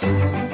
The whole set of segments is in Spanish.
¿Qué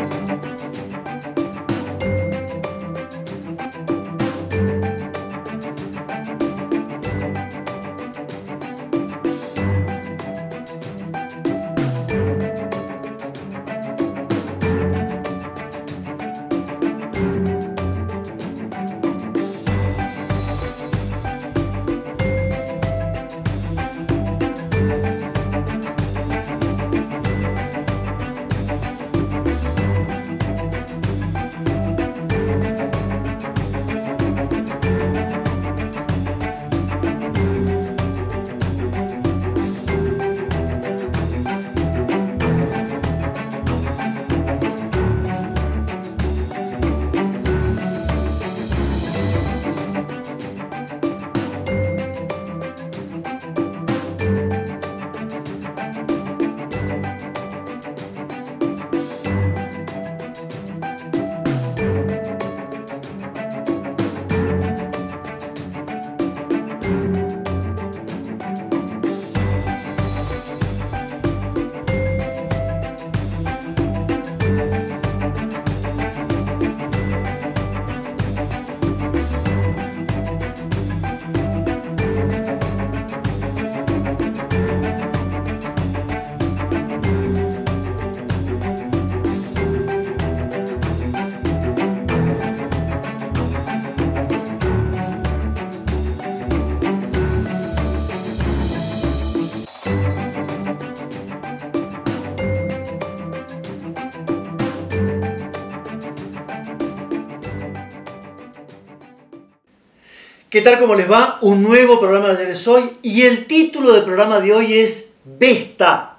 tal? ¿Cómo les va? Un nuevo programa de hoy y el título del programa de hoy es Vesta,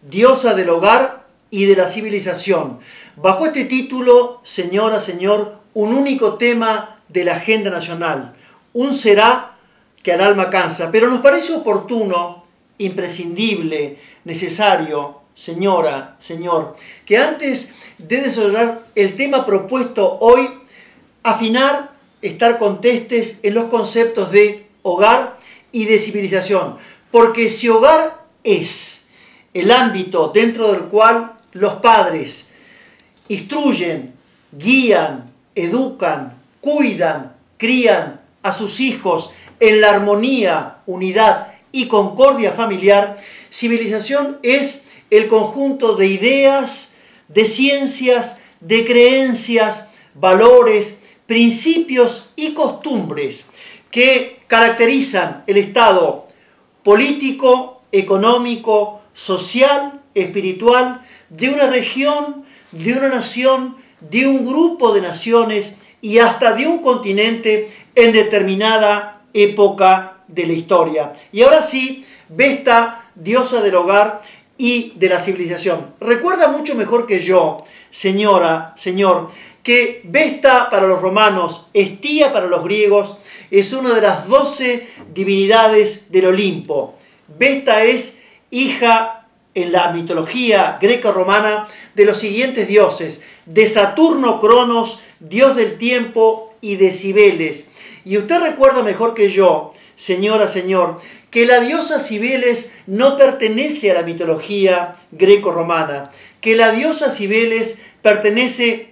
diosa del hogar y de la civilización. Bajo este título, señora, señor, un único tema de la agenda nacional. Un será que al alma cansa, pero nos parece oportuno, imprescindible, necesario, señora, señor, que antes de desarrollar el tema propuesto hoy, afinar estar contestes en los conceptos de hogar y de civilización. Porque si hogar es el ámbito dentro del cual los padres instruyen, guían, educan, cuidan, crían a sus hijos en la armonía, unidad y concordia familiar, civilización es el conjunto de ideas, de ciencias, de creencias, valores, principios y costumbres que caracterizan el estado político, económico, social, espiritual de una región, de una nación, de un grupo de naciones y hasta de un continente en determinada época de la historia. Y ahora sí, Vesta, diosa del hogar y de la civilización. Recuerda mucho mejor que yo, señora, señor, que Vesta para los romanos, Estía para los griegos, es una de las doce divinidades del Olimpo. Vesta es hija en la mitología greco-romana de los siguientes dioses, de Saturno Cronos, dios del tiempo, y de Cibeles. Y usted recuerda mejor que yo, señora, señor, que la diosa Cibeles no pertenece a la mitología greco-romana, que la diosa Cibeles pertenece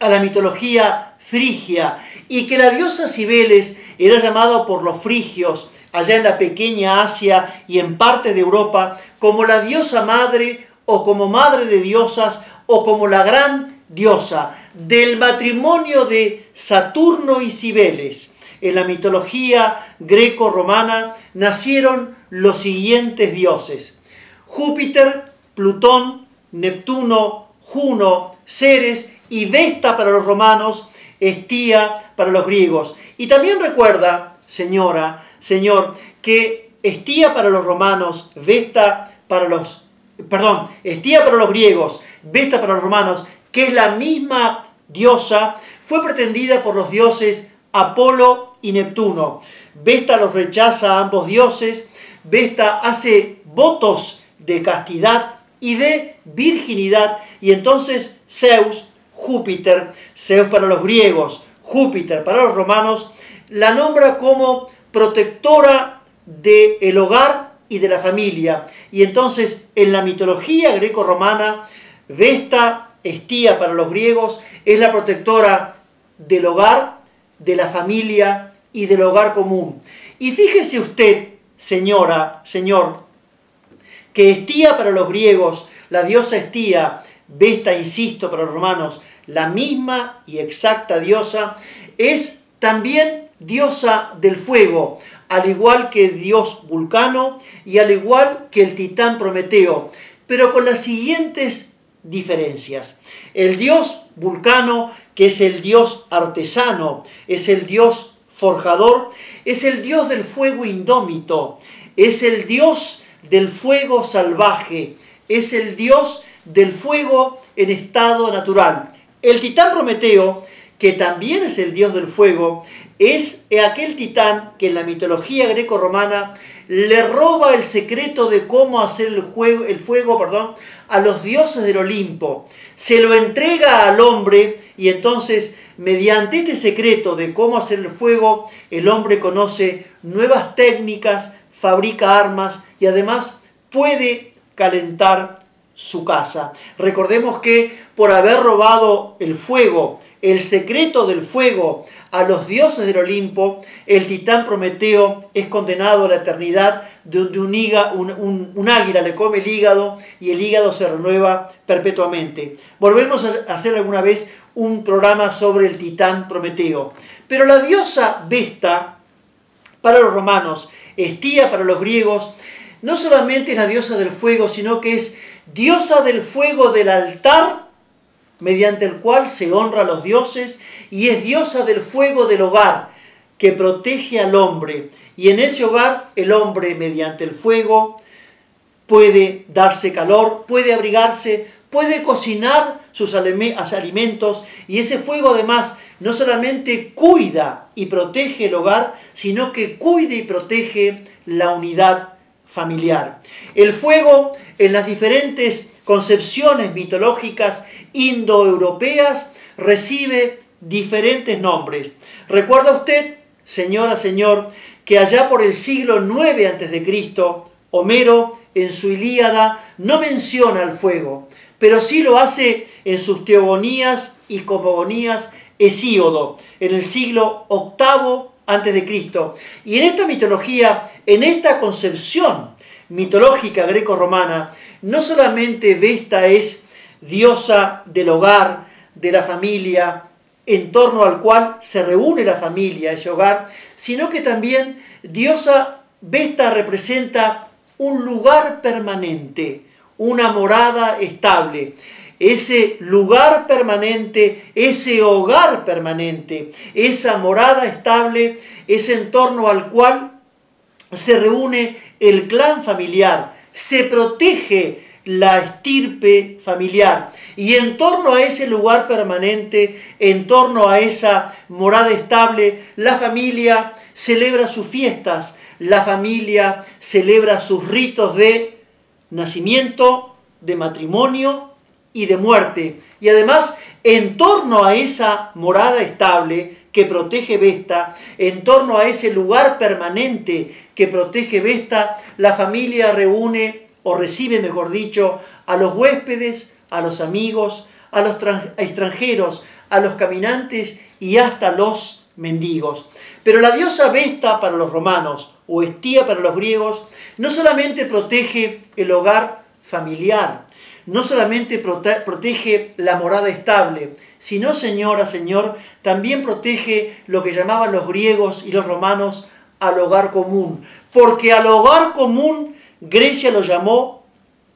a la mitología frigia y que la diosa Cibeles era llamada por los frigios allá en la pequeña Asia y en parte de Europa como la diosa madre o como madre de diosas o como la gran diosa del matrimonio de Saturno y Cibeles. En la mitología greco-romana nacieron los siguientes dioses. Júpiter, Plutón, Neptuno, Juno, Ceres y Vesta para los romanos, Estía para los griegos. Y también recuerda, señora, señor, que Estía para los romanos, Vesta para los, perdón, Estía para los griegos, Vesta para los romanos, que es la misma diosa, fue pretendida por los dioses Apolo y Neptuno. Vesta los rechaza a ambos dioses, Vesta hace votos de castidad y de virginidad, y entonces Zeus Júpiter, Zeus para los griegos, Júpiter para los romanos, la nombra como protectora del hogar y de la familia. Y entonces en la mitología greco-romana, Vesta Estía para los griegos es la protectora del hogar, de la familia y del hogar común. Y fíjese usted, señora, señor, que Estía para los griegos, la diosa Estía, Vesta, insisto, para los romanos, la misma y exacta diosa, es también diosa del fuego, al igual que el dios Vulcano y al igual que el titán Prometeo, pero con las siguientes diferencias. El dios Vulcano, que es el dios artesano, es el dios forjador, es el dios del fuego indómito, es el dios del fuego salvaje, es el dios del fuego en estado natural. El titán Prometeo, que también es el dios del fuego, es aquel titán que en la mitología greco-romana le roba el secreto de cómo hacer el, el fuego perdón, a los dioses del Olimpo. Se lo entrega al hombre y entonces mediante este secreto de cómo hacer el fuego, el hombre conoce nuevas técnicas, fabrica armas y además puede calentar su casa. Recordemos que por haber robado el fuego, el secreto del fuego a los dioses del Olimpo, el titán Prometeo es condenado a la eternidad donde un, águila le come el hígado y el hígado se renueva perpetuamente. Volvemos a hacer alguna vez un programa sobre el titán Prometeo. Pero la diosa Vesta, para los romanos, Estía para los griegos, no solamente es la diosa del fuego, sino que es diosa del fuego del altar mediante el cual se honra a los dioses y es diosa del fuego del hogar que protege al hombre. Y en ese hogar el hombre mediante el fuego puede darse calor, puede abrigarse, puede cocinar sus alimentos y ese fuego además no solamente cuida y protege el hogar, sino que cuida y protege la unidad familiar. El fuego en las diferentes concepciones mitológicas indoeuropeas recibe diferentes nombres. ¿Recuerda usted, señora, señor, que allá por el siglo IX a.C., Homero en su Ilíada no menciona el fuego, pero sí lo hace en sus teogonías y cosmogonías Hesíodo, en el siglo VIII antes de Cristo. Y en esta mitología, en esta concepción mitológica greco-romana, no solamente Vesta es diosa del hogar, de la familia, en torno al cual se reúne la familia, ese hogar, sino que también diosa Vesta representa un lugar permanente, una morada estable ese lugar permanente, ese hogar permanente, esa morada estable, ese entorno al cual se reúne el clan familiar, se protege la estirpe familiar. Y en torno a ese lugar permanente, en torno a esa morada estable, la familia celebra sus fiestas, la familia celebra sus ritos de nacimiento, de matrimonio y de muerte. Y además, en torno a esa morada estable que protege Vesta, en torno a ese lugar permanente que protege Vesta, la familia reúne o recibe, mejor dicho, a los huéspedes, a los amigos, a los extranjeros, a los caminantes y hasta los mendigos. Pero la diosa Vesta para los romanos o Estía para los griegos no solamente protege el hogar familiar, no solamente protege la morada estable, sino, señora, señor, también protege lo que llamaban los griegos y los romanos al hogar común. Porque al hogar común Grecia lo llamó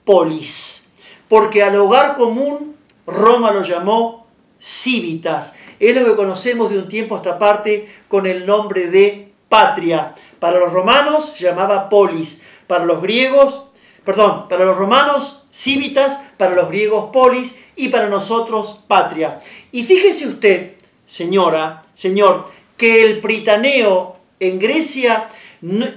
polis. Porque al hogar común Roma lo llamó civitas. Es lo que conocemos de un tiempo a esta parte con el nombre de patria. Para los romanos llamaba polis. Para los griegos, perdón, para los romanos Civitas, para los griegos polis y para nosotros patria. Y fíjese usted, señora, señor, que el Pritaneo en Grecia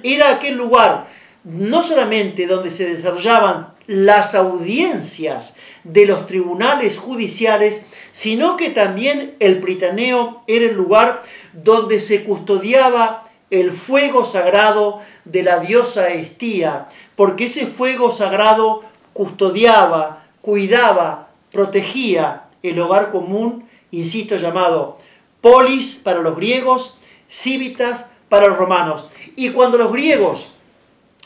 era aquel lugar no solamente donde se desarrollaban las audiencias de los tribunales judiciales, sino que también el Pritaneo era el lugar donde se custodiaba el fuego sagrado de la diosa Estía, porque ese fuego sagrado custodiaba, cuidaba, protegía el hogar común, insisto, llamado polis para los griegos, civitas para los romanos. Y cuando los griegos,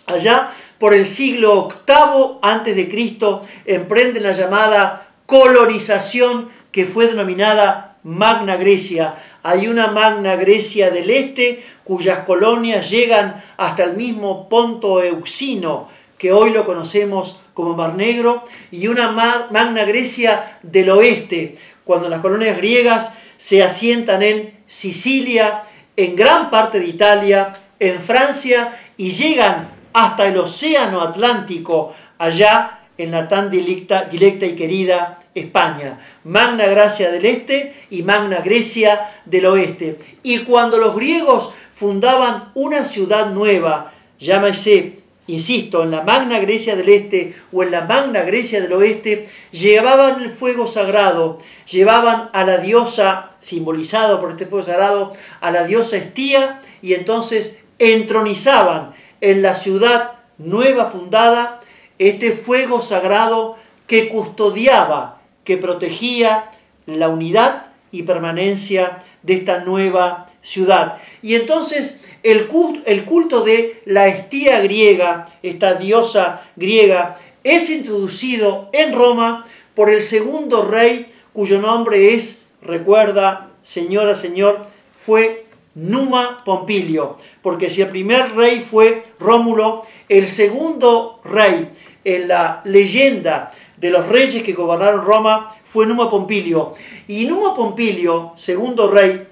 allá por el siglo VIII antes de Cristo, emprenden la llamada colonización que fue denominada Magna Grecia. Hay una Magna Grecia del Este cuyas colonias llegan hasta el mismo Ponto Euxino, que hoy lo conocemos como Mar Negro, y una Magna Grecia del Oeste, cuando las colonias griegas se asientan en Sicilia, en gran parte de Italia, en Francia, y llegan hasta el Océano Atlántico, allá en la tan directa, y querida España. Magna Gracia del Este y Magna Grecia del Oeste. Y cuando los griegos fundaban una ciudad nueva, llámese, insisto, en la Magna Grecia del Este o en la Magna Grecia del Oeste, llevaban el fuego sagrado, llevaban a la diosa, simbolizado por este fuego sagrado, a la diosa Estía, y entonces entronizaban en la ciudad nueva fundada este fuego sagrado que custodiaba, que protegía la unidad y permanencia de esta nueva ciudad. Y entonces el culto, de la estía griega, esta diosa griega, es introducido en Roma por el segundo rey cuyo nombre es, recuerda, señora, señor, fue Numa Pompilio. Porque si el primer rey fue Rómulo, el segundo rey en la leyenda de los reyes que gobernaron Roma fue Numa Pompilio. Y Numa Pompilio, segundo rey,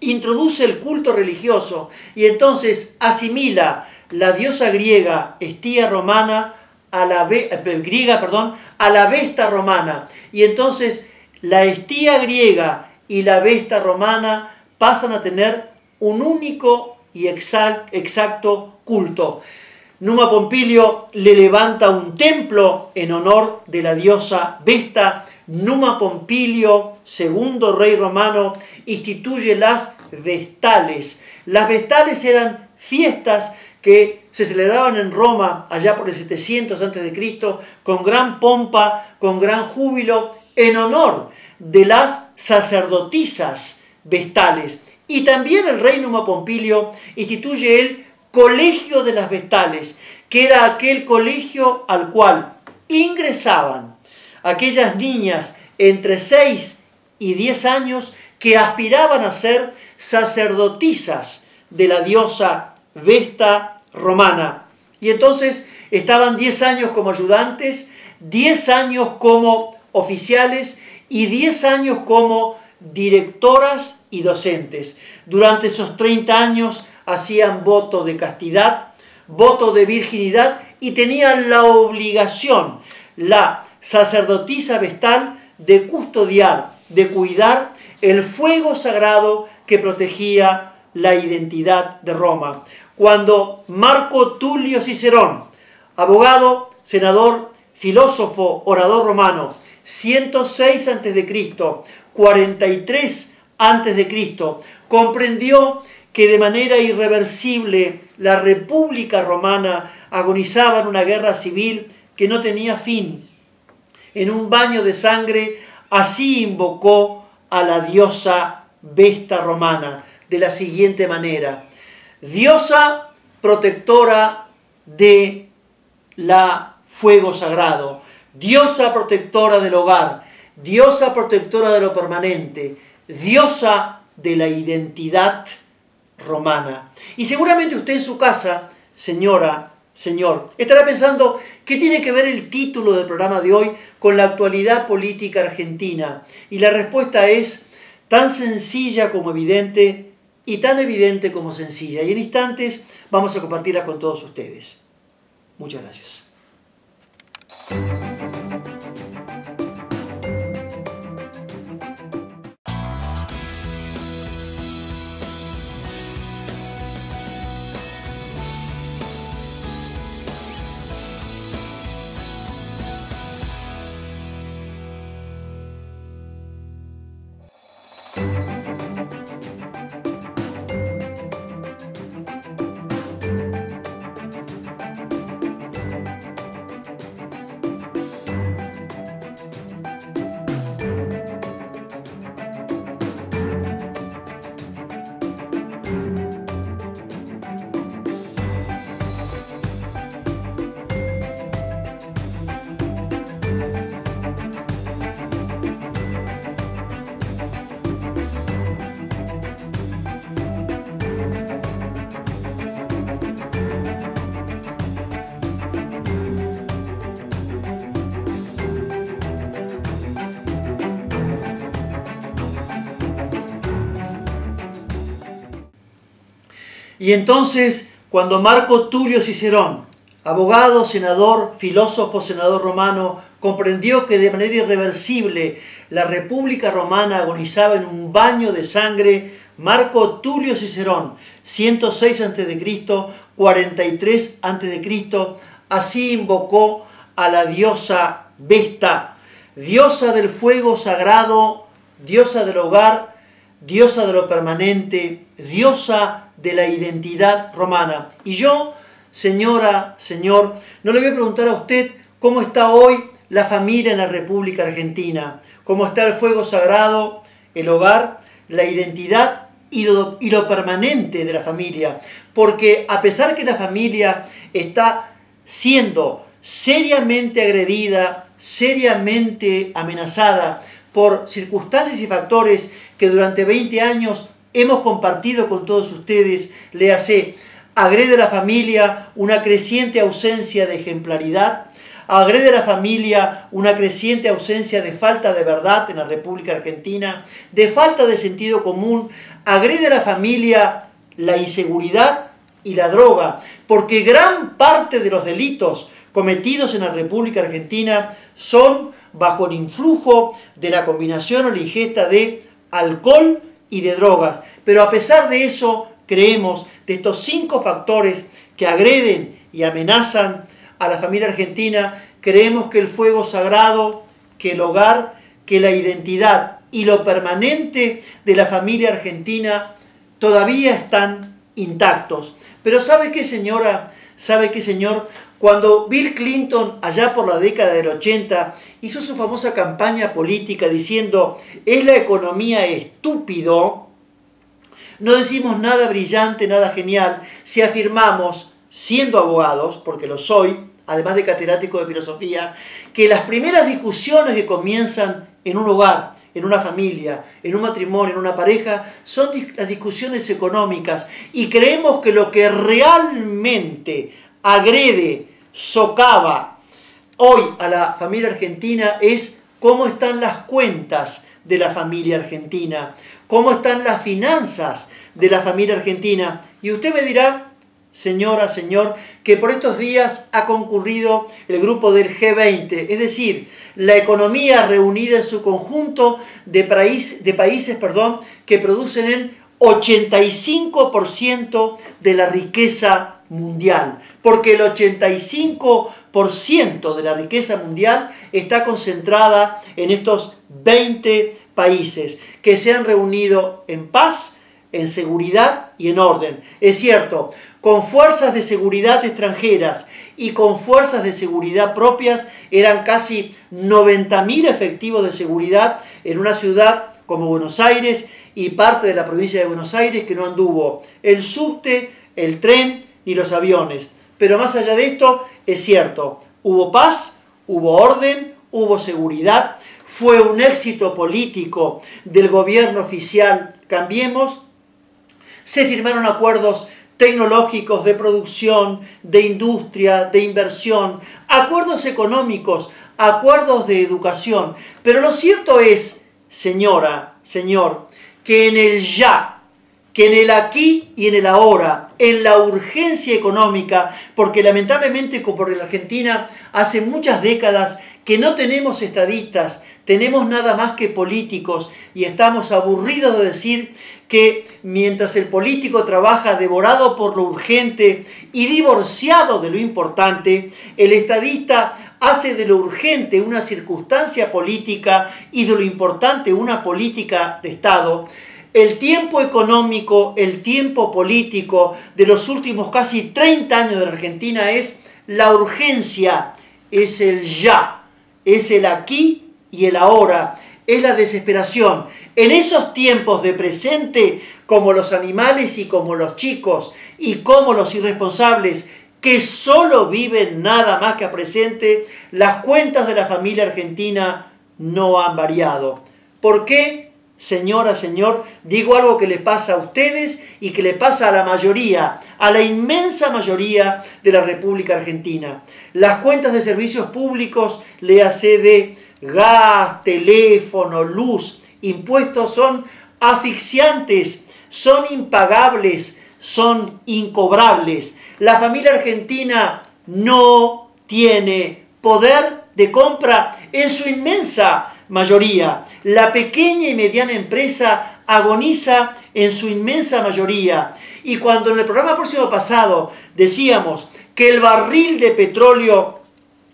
introduce el culto religioso y entonces asimila la diosa griega Estía romana a la eh, griega, perdón, a la Vesta romana. Y entonces la Estía griega y la Vesta romana pasan a tener un único y exacto culto. Numa Pompilio le levanta un templo en honor de la diosa Vesta. Numa Pompilio, segundo rey romano, instituye las vestales. Las vestales eran fiestas que se celebraban en Roma allá por el 700 a.C. con gran pompa, con gran júbilo, en honor de las sacerdotisas vestales. Y también el rey Numa Pompilio instituye el colegio de las vestales, que era aquel colegio al cual ingresaban aquellas niñas entre 6 y 10 años que aspiraban a ser sacerdotisas de la diosa Vesta romana. Y entonces estaban 10 años como ayudantes, 10 años como oficiales y 10 años como directoras y docentes. Durante esos 30 años hacían voto de castidad, voto de virginidad y tenían la obligación, la sacerdotisa vestal, de custodiar, de cuidar el fuego sagrado que protegía la identidad de Roma. Cuando Marco Tulio Cicerón, abogado, senador, filósofo, orador romano, 106 a.C., 43 a.C., comprendió que de manera irreversible la República Romana agonizaba en una guerra civil que no tenía fin. En un baño de sangre, así invocó a la diosa Vesta romana de la siguiente manera. Diosa protectora de la fuego sagrado, diosa protectora del hogar, diosa protectora de lo permanente, diosa de la identidad romana. Y seguramente usted en su casa, señora, señor, estará pensando qué tiene que ver el título del programa de hoy con la actualidad política argentina. Y la respuesta es tan sencilla como evidente y tan evidente como sencilla. Y en instantes vamos a compartirla con todos ustedes. Muchas gracias. Y entonces, cuando Marco Tulio Cicerón, abogado, senador, filósofo, senador romano, comprendió que de manera irreversible la República Romana agonizaba en un baño de sangre, Marco Tulio Cicerón, 106 a.C., 43 a.C., así invocó a la diosa Vesta, diosa del fuego sagrado, diosa del hogar, diosa de lo permanente, diosa de la identidad romana. Y yo, señora, señor, no le voy a preguntar a usted cómo está hoy la familia en la República Argentina, cómo está el fuego sagrado, el hogar, la identidad y lo, y lo permanente de la familia. Porque a pesar que la familia está siendo seriamente agredida, seriamente amenazada por circunstancias y factores que durante 20 años hemos compartido con todos ustedes, le hace agrede a la familia una creciente ausencia de ejemplaridad, agrede a la familia una creciente ausencia de falta de verdad en la República Argentina, de falta de sentido común, agrede a la familia la inseguridad y la droga, porque gran parte de los delitos cometidos en la República Argentina son bajo el influjo de la combinación o la ingesta de alcohol y de drogas. Pero a pesar de eso, creemos de estos cinco factores que agreden y amenazan a la familia argentina, creemos que el fuego sagrado, que el hogar, que la identidad y lo permanente de la familia argentina todavía están intactos. Pero ¿sabe qué, señora? ¿Sabe qué, señor? Cuando Bill Clinton, allá por la década del 80, hizo su famosa campaña política diciendo, es la economía estúpido, no decimos nada brillante, nada genial, si afirmamos, siendo abogados, porque lo soy, además de catedrático de filosofía, que las primeras discusiones que comienzan en un hogar, en una familia, en un matrimonio, en una pareja, son las discusiones económicas y creemos que lo que realmente agrede, socava hoy a la familia argentina es cómo están las cuentas de la familia argentina, cómo están las finanzas de la familia argentina. Y usted me dirá, señora, señor, que por estos días ha concurrido el grupo del G20, es decir, la economía reunida en su conjunto de, de países perdón, que producen el 85% de la riqueza mundial, porque el 85% de la riqueza mundial está concentrada en estos 20 países que se han reunido en paz, en seguridad y en orden. Es cierto, con fuerzas de seguridad extranjeras y con fuerzas de seguridad propias eran casi 90.000 efectivos de seguridad en una ciudad como Buenos Aires y parte de la provincia de Buenos Aires que no anduvo el subte, el tren ni los aviones. Pero más allá de esto, es cierto, hubo paz, hubo orden, hubo seguridad, fue un éxito político del gobierno oficial Cambiemos, se firmaron acuerdos tecnológicos de producción, de industria, de inversión, acuerdos económicos, acuerdos de educación. Pero lo cierto es, señora, señor, que en el ya que en el aquí y en el ahora, en la urgencia económica, porque lamentablemente por la Argentina hace muchas décadas que no tenemos estadistas, tenemos nada más que políticos y estamos aburridos de decir que mientras el político trabaja devorado por lo urgente y divorciado de lo importante, el estadista hace de lo urgente una circunstancia política y de lo importante una política de Estado el tiempo económico, el tiempo político de los últimos casi 30 años de la Argentina es la urgencia, es el ya, es el aquí y el ahora, es la desesperación. En esos tiempos de presente, como los animales y como los chicos y como los irresponsables que solo viven nada más que a presente, las cuentas de la familia argentina no han variado. ¿Por qué? Señora, Señor, digo algo que le pasa a ustedes y que le pasa a la mayoría, a la inmensa mayoría de la República Argentina. Las cuentas de servicios públicos, le hace de gas, teléfono, luz, impuestos son asfixiantes, son impagables, son incobrables. La familia argentina no tiene poder de compra en su inmensa mayoría. La pequeña y mediana empresa agoniza en su inmensa mayoría. Y cuando en el programa próximo pasado decíamos que el barril de petróleo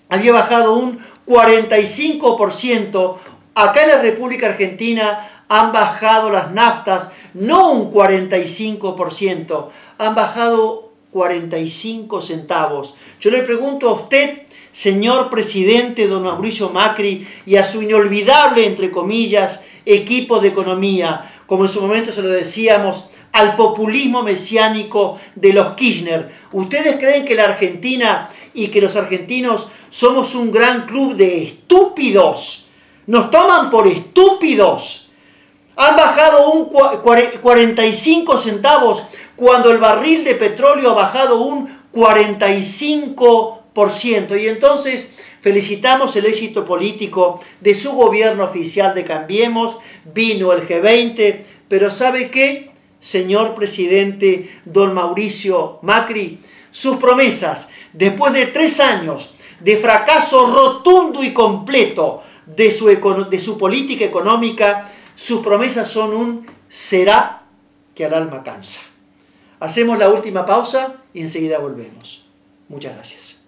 había bajado un 45%, acá en la República Argentina han bajado las naftas no un 45%, han bajado 45 centavos. Yo le pregunto a usted, señor presidente don Mauricio Macri, y a su inolvidable, entre comillas, equipo de economía, como en su momento se lo decíamos, al populismo mesiánico de los Kirchner. ¿Ustedes creen que la Argentina y que los argentinos somos un gran club de estúpidos? Nos toman por estúpidos han bajado un 45 centavos cuando el barril de petróleo ha bajado un 45%. Y entonces felicitamos el éxito político de su gobierno oficial de Cambiemos. Vino el G20, pero ¿sabe qué? Señor presidente don Mauricio Macri, sus promesas, después de tres años de fracaso rotundo y completo de su, de su política económica, sus promesas son un será que al alma cansa. Hacemos la última pausa y enseguida volvemos. Muchas gracias.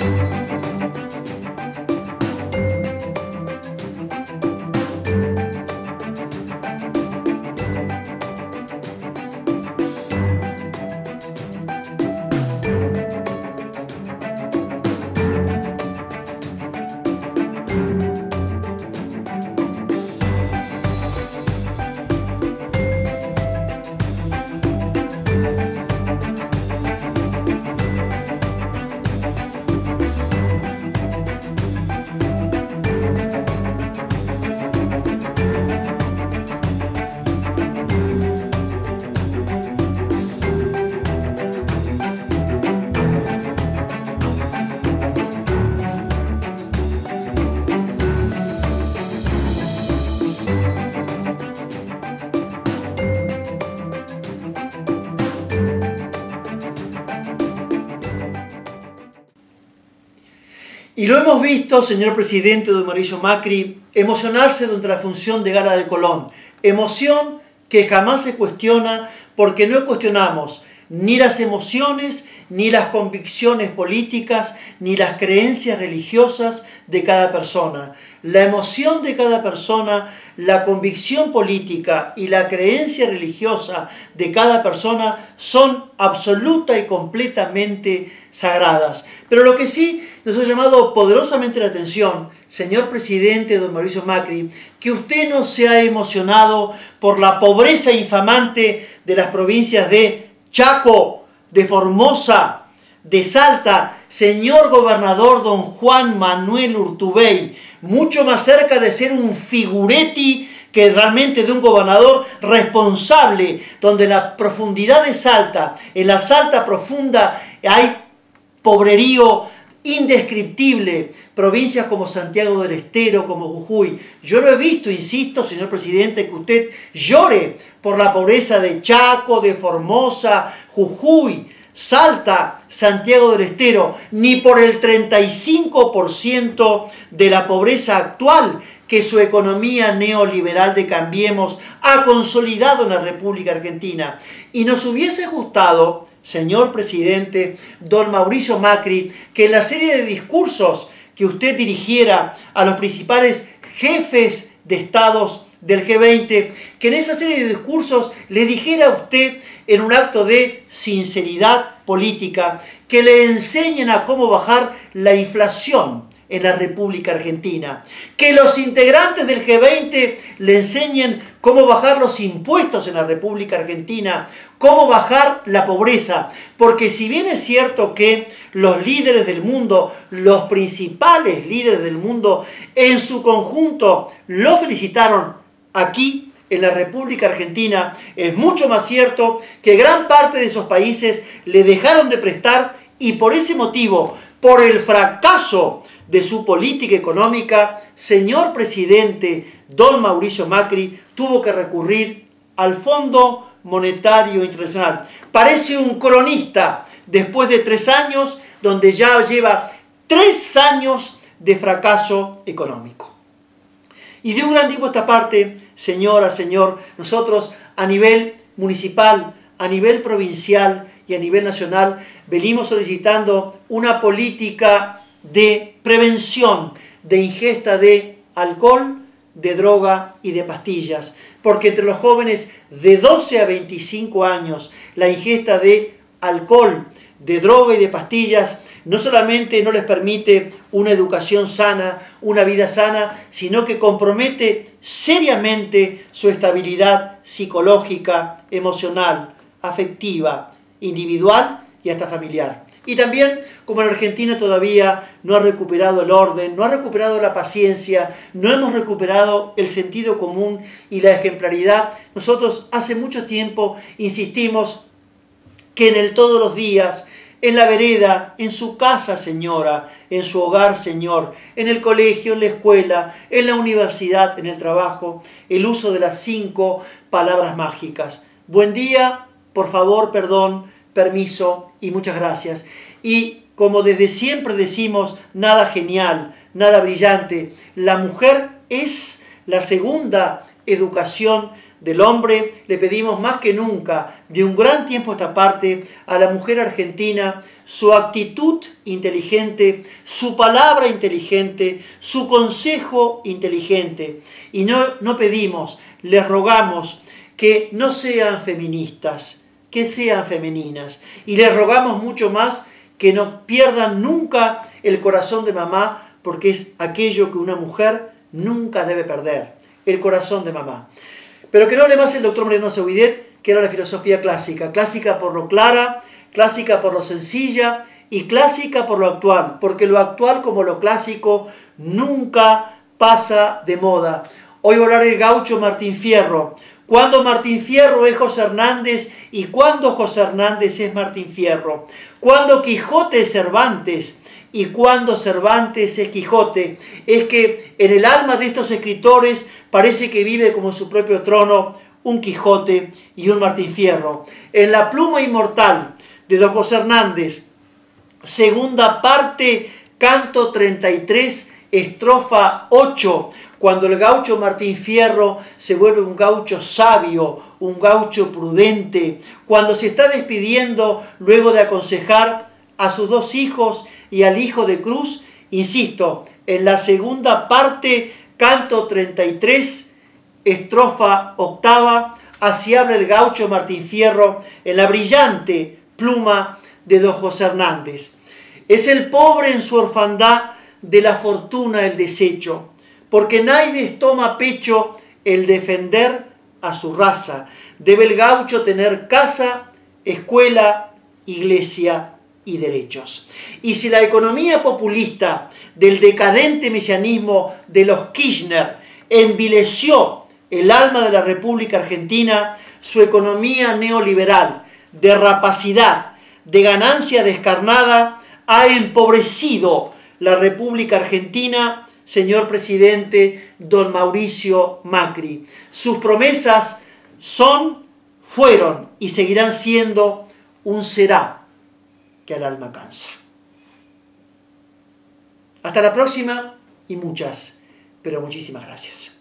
Y lo hemos visto, señor presidente don Mauricio Macri, emocionarse durante la función de Gala de Colón. Emoción que jamás se cuestiona porque no cuestionamos ni las emociones, ni las convicciones políticas, ni las creencias religiosas de cada persona. La emoción de cada persona, la convicción política y la creencia religiosa de cada persona son absoluta y completamente sagradas. Pero lo que sí nos ha llamado poderosamente la atención, señor presidente don Mauricio Macri, que usted no se ha emocionado por la pobreza infamante de las provincias de Chaco, de Formosa, de Salta, señor gobernador don Juan Manuel Urtubey, mucho más cerca de ser un figuretti que realmente de un gobernador responsable, donde la profundidad de Salta, en la Salta profunda hay pobrerío indescriptible, provincias como Santiago del Estero, como Jujuy. Yo no he visto, insisto, señor presidente, que usted llore por la pobreza de Chaco, de Formosa, Jujuy, Salta, Santiago del Estero, ni por el 35% de la pobreza actual que su economía neoliberal de Cambiemos ha consolidado en la República Argentina. Y nos hubiese gustado señor presidente, don Mauricio Macri, que en la serie de discursos que usted dirigiera a los principales jefes de estados del G20, que en esa serie de discursos le dijera a usted en un acto de sinceridad política, que le enseñen a cómo bajar la inflación en la República Argentina. Que los integrantes del G20 le enseñen cómo bajar los impuestos en la República Argentina, cómo bajar la pobreza. Porque si bien es cierto que los líderes del mundo, los principales líderes del mundo, en su conjunto lo felicitaron aquí en la República Argentina, es mucho más cierto que gran parte de esos países le dejaron de prestar y por ese motivo, por el fracaso de su política económica, señor presidente don Mauricio Macri tuvo que recurrir al Fondo Monetario Internacional. Parece un cronista después de tres años, donde ya lleva tres años de fracaso económico. Y de un gran tiempo esta parte, señora, señor, nosotros a nivel municipal, a nivel provincial y a nivel nacional, venimos solicitando una política de prevención de ingesta de alcohol, de droga y de pastillas, porque entre los jóvenes de 12 a 25 años la ingesta de alcohol, de droga y de pastillas no solamente no les permite una educación sana, una vida sana, sino que compromete seriamente su estabilidad psicológica, emocional, afectiva, individual y hasta familiar. Y también, como en Argentina todavía no ha recuperado el orden, no ha recuperado la paciencia, no hemos recuperado el sentido común y la ejemplaridad, nosotros hace mucho tiempo insistimos que en el todos los días, en la vereda, en su casa, señora, en su hogar, señor, en el colegio, en la escuela, en la universidad, en el trabajo, el uso de las cinco palabras mágicas. Buen día, por favor, perdón, permiso y muchas gracias. Y como desde siempre decimos, nada genial, nada brillante, la mujer es la segunda educación del hombre, le pedimos más que nunca, de un gran tiempo a esta parte, a la mujer argentina, su actitud inteligente, su palabra inteligente, su consejo inteligente. Y no, no pedimos, les rogamos que no sean feministas, que sean femeninas. Y les rogamos mucho más que no pierdan nunca el corazón de mamá, porque es aquello que una mujer nunca debe perder, el corazón de mamá. Pero que no hable más el doctor Moreno Seguidet, que era la filosofía clásica, clásica por lo clara, clásica por lo sencilla y clásica por lo actual, porque lo actual como lo clásico nunca pasa de moda. Hoy va a hablar el gaucho Martín Fierro. ¿Cuándo Martín Fierro es José Hernández y cuándo José Hernández es Martín Fierro? ¿Cuándo Quijote es Cervantes y cuándo Cervantes es Quijote? Es que en el alma de estos escritores parece que vive como su propio trono un Quijote y un Martín Fierro. En la pluma inmortal de don José Hernández, segunda parte, canto 33, estrofa 8, cuando el gaucho Martín Fierro se vuelve un gaucho sabio, un gaucho prudente, cuando se está despidiendo luego de aconsejar a sus dos hijos y al hijo de Cruz, insisto, en la segunda parte canto 33, estrofa octava, así habla el gaucho Martín Fierro en la brillante pluma de don José Hernández. Es el pobre en su orfandad de la fortuna el desecho, porque nadie toma pecho el defender a su raza. Debe el gaucho tener casa, escuela, iglesia y derechos. Y si la economía populista del decadente mesianismo de los Kirchner envileció el alma de la República Argentina, su economía neoliberal de rapacidad, de ganancia descarnada, ha empobrecido la República Argentina, señor presidente don Mauricio Macri. Sus promesas son, fueron y seguirán siendo un será que al alma cansa. Hasta la próxima y muchas, pero muchísimas gracias.